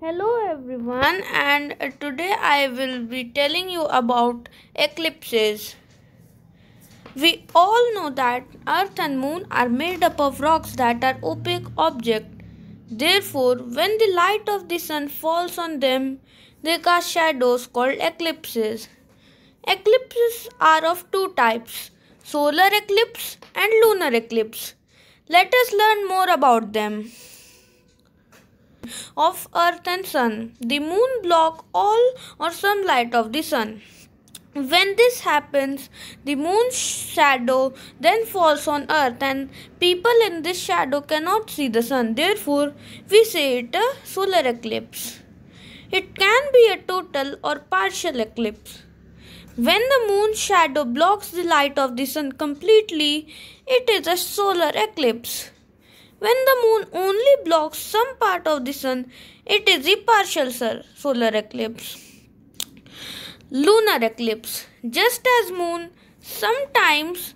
Hello everyone, and uh, today I will be telling you about eclipses. We all know that Earth and Moon are made up of rocks that are opaque objects. Therefore, when the light of the sun falls on them, they cast shadows called eclipses. Eclipses are of two types solar eclipse and lunar eclipse. Let us learn more about them of earth and sun. The moon block all or some light of the sun. When this happens, the moon's shadow then falls on earth and people in this shadow cannot see the sun. Therefore, we say it a solar eclipse. It can be a total or partial eclipse. When the moon's shadow blocks the light of the sun completely, it is a solar eclipse. When the moon only blocks some part of the sun, it is a partial solar eclipse. Lunar eclipse. Just as moon sometimes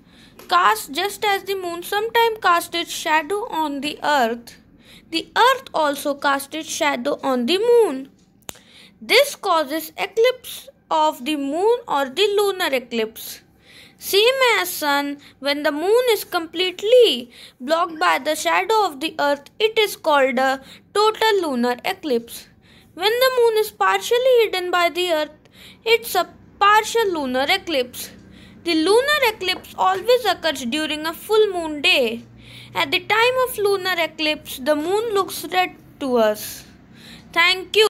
casts just as the moon sometimes casts its shadow on the earth, the earth also casts its shadow on the moon. This causes eclipse of the moon or the lunar eclipse. Same as sun, when the moon is completely blocked by the shadow of the earth, it is called a total lunar eclipse. When the moon is partially hidden by the earth, it's a partial lunar eclipse. The lunar eclipse always occurs during a full moon day. At the time of lunar eclipse, the moon looks red to us. Thank you.